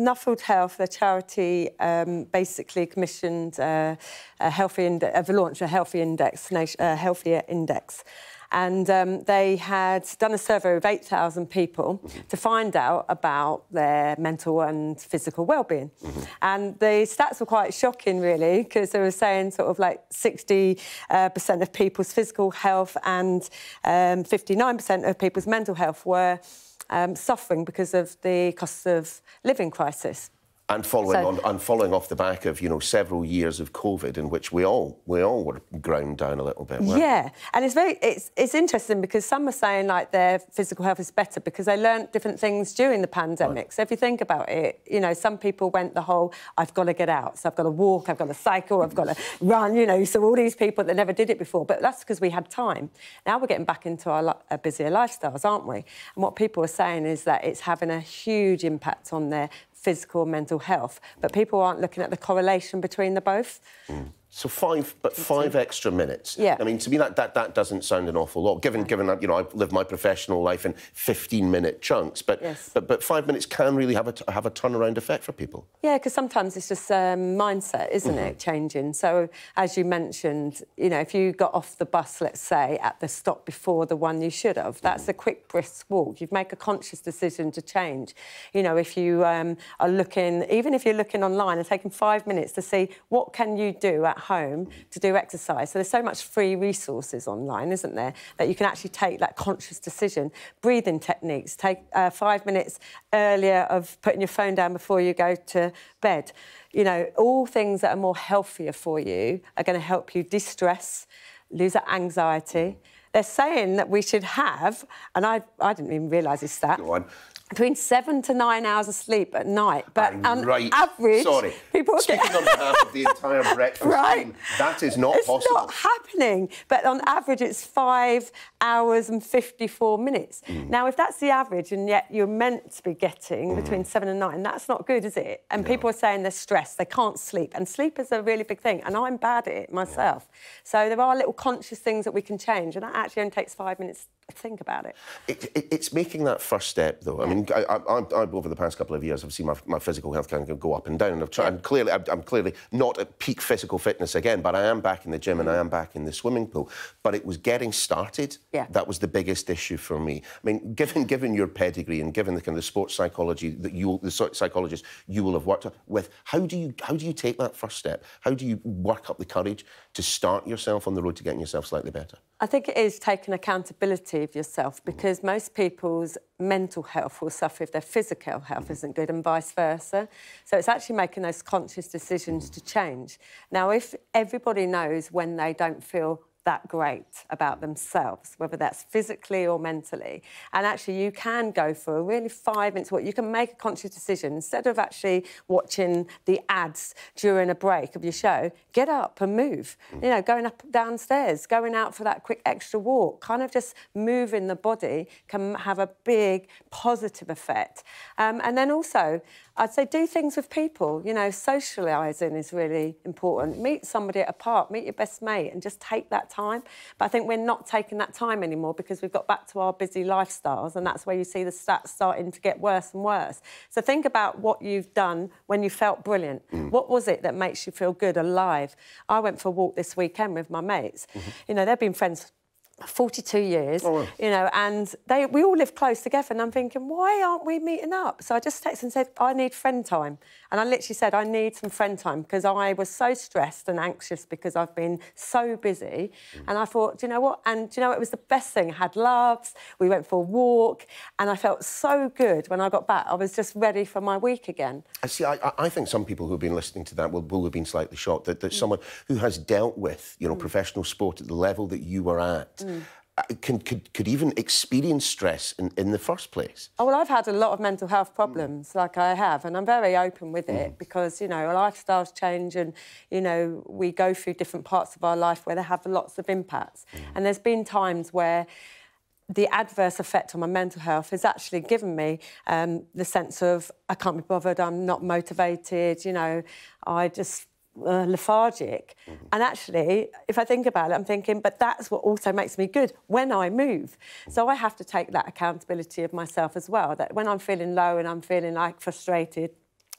Nuffield Health, the charity, um, basically commissioned uh, a healthy index, have launched a healthy index, uh, healthier index. And um, they had done a survey of 8,000 people to find out about their mental and physical well-being. Mm-hmm. And the stats were quite shocking, really, because they were saying sort of like 60% uh, of people's physical health and um, 59% of people's mental health were um, suffering because of the cost of living crisis. And following so, on, and following off the back of you know several years of COVID, in which we all we all were ground down a little bit. Yeah, and it's very it's it's interesting because some are saying like their physical health is better because they learned different things during the pandemic. Right. So if you think about it, you know, some people went the whole I've got to get out, so I've got to walk, I've got to cycle, I've got to run. You know, so all these people that never did it before, but that's because we had time. Now we're getting back into our, our uh, busier lifestyles, aren't we? And what people are saying is that it's having a huge impact on their physical and mental health. But people aren't looking at the correlation between the both. Mm. So five, but five extra minutes. Yeah. I mean, to me, that, that, that doesn't sound an awful lot, given, given that, you know, I've lived my professional life in 15-minute chunks. But, yes. but, but five minutes can really have a, have a turnaround effect for people. Yeah, because sometimes it's just um, mindset, isn't mm -hmm. it, changing? So, as you mentioned, you know, if you got off the bus, let's say, at the stop before the one you should have, that's mm -hmm. a quick, brisk walk. You've made a conscious decision to change. You know, if you um, are looking, even if you're looking online and taking five minutes to see what can you do at home to do exercise. So there's so much free resources online, isn't there, that you can actually take that conscious decision. Breathing techniques, take uh, five minutes earlier of putting your phone down before you go to bed. You know, all things that are more healthier for you are going to help you de-stress, lose that anxiety. They're saying that we should have, and I, I didn't even realise this stat, between seven to nine hours of sleep at night. But on right. average, sorry, people speaking get... on behalf of the entire breakfast right. team, that is not it's possible. It's not happening. But on average, it's five hours and fifty-four minutes. Mm. Now, if that's the average, and yet you're meant to be getting mm. between seven and nine, that's not good, is it? And no. people are saying they're stressed, they can't sleep, and sleep is a really big thing. And I'm bad at it myself. Yeah. So there are little conscious things that we can change, and that actually only takes five minutes think about it. it, it it's making that first step, though. Yeah. I mean, I, I, I, over the past couple of years, I've seen my, my physical health kind of go up and down, and I've tried. Yeah. I'm clearly, I'm clearly not at peak physical fitness again, but I am back in the gym and I mm-hmm. am back in the swimming pool. But it was getting started. Yeah. That was the biggest issue for me. I mean, given given your pedigree and given the kind of sports psychology that you, the psychologist you will have worked with, how do you how do you take that first step? How do you work up the courage to start yourself on the road to getting yourself slightly better? I think it is taking accountability of yourself because most people's mental health will suffer if their physical health isn't good and vice versa. So it's actually making those conscious decisions to change. Now, if everybody knows when they don't feel that great about themselves, whether that's physically or mentally. And actually, you can go for a really five minutes walk. You can make a conscious decision instead of actually watching the ads during a break of your show. Get up and move. You know, going up downstairs, going out for that quick extra walk, kind of just moving the body can have a big positive effect. Um, and then also, I'd say do things with people. You know, socialising is really important. Meet somebody at a park, meet your best mate, and just take that time. But I think we're not taking that time anymore because we've got back to our busy lifestyles, and that's where you see the stats starting to get worse and worse. So think about what you've done when you felt brilliant. Mm. What was it that makes you feel good, alive? I went for a walk this weekend with my mates. Mm -hmm. You know, they've been friends 42 years, oh, you know, and they we all live close together. And I'm thinking, why aren't we meeting up? So I just texted and said, I need friend time. And I literally said, I need some friend time because I was so stressed and anxious because I've been so busy. Mm. And I thought, do you know what? And do you know, it was the best thing. I had loves, we went for a walk, and I felt so good when I got back. I was just ready for my week again. I see, I, I think some people who've been listening to that will, will have been slightly shocked that, that mm. someone who has dealt with, you know, mm. professional sport at the level that you were at, mm. Can, could, could even experience stress in, in the first place? Oh, well, I've had a lot of mental health problems, mm. like I have, and I'm very open with it mm. because, you know, our lifestyles change and, you know, we go through different parts of our life where they have lots of impacts. Mm. And there's been times where the adverse effect on my mental health has actually given me um, the sense of I can't be bothered, I'm not motivated, you know, I just uh, lethargic. Mm -hmm. And actually, if I think about it, I'm thinking, but that's what also makes me good when I move. So I have to take that accountability of myself as well. That when I'm feeling low and I'm feeling like frustrated,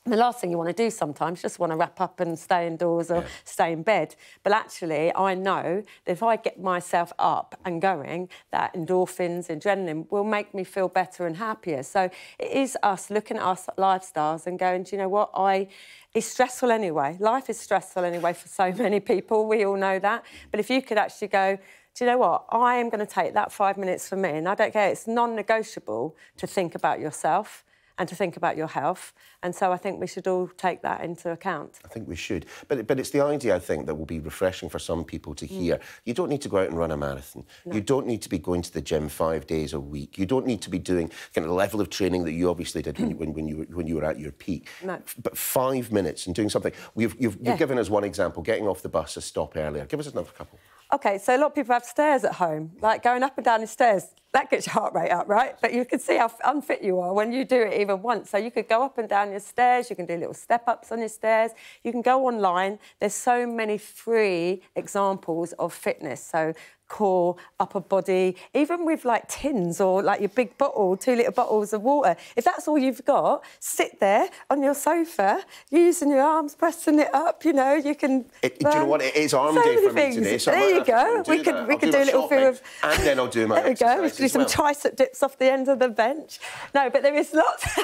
the last thing you want to do sometimes you just want to wrap up and stay indoors or yeah. stay in bed. But actually i know that if i get myself up and going that endorphins adrenaline will make me feel better and happier. So it is us looking at our lifestyles and going do you know what? I it's stressful anyway. Life is stressful anyway for so many people. We all know that. But if you could actually go do you know what? I am going to take that five minutes for me, and I don't care. It's non-negotiable to think about yourself and to think about your health. And so I think we should all take that into account. I think we should. But, but it's the idea, I think, that will be refreshing for some people to hear. Mm. You don't need to go out and run a marathon. No. You don't need to be going to the gym five days a week. You don't need to be doing kind of the level of training that you obviously did when, you, when, when, you, were, when you were at your peak. No. But five minutes and doing something. We've, you've, yeah. you've given us one example, getting off the bus a stop earlier. Give us another couple. OK, so a lot of people have stairs at home, like going up and down the stairs. That gets your heart rate up, right? But you can see how unfit you are when you do it even once. So you could go up and down your stairs, you can do little step ups on your stairs, you can go online. There's so many free examples of fitness. So core, upper body, even with like tins or like your big bottle, two litre bottles of water. If that's all you've got, sit there on your sofa, using your arms, pressing it up, you know, you can... It, do you know what? It is arm so day for me today. So there you go. We could, we could do, do a little few of... And then I'll do my There we go. We could do some well. tricep dips off the end of the bench. No, but there is lots...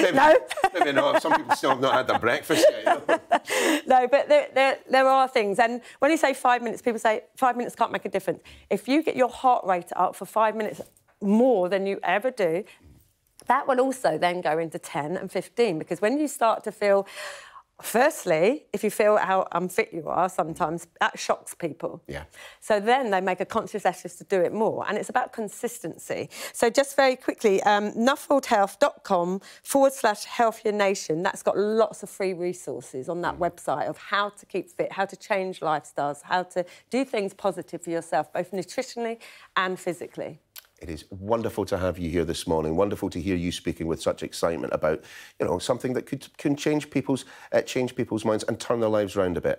maybe, no. maybe not. Some people still have not had their breakfast yet. No, but there, there, there are things. And when you say five minutes, people say five minutes can't make a difference. If you get your heart rate up for five minutes more than you ever do, that will also then go into 10 and 15 because when you start to feel Firstly, if you feel how unfit you are, sometimes that shocks people. Yeah. So then they make a conscious effort to do it more, and it's about consistency. So just very quickly, um, nuffieldhealth.com forward slash healthier nation. That's got lots of free resources on that website of how to keep fit, how to change lifestyles, how to do things positive for yourself, both nutritionally and physically. It is wonderful to have you here this morning. Wonderful to hear you speaking with such excitement about, you know, something that could can change people's uh, change people's minds and turn their lives around a bit.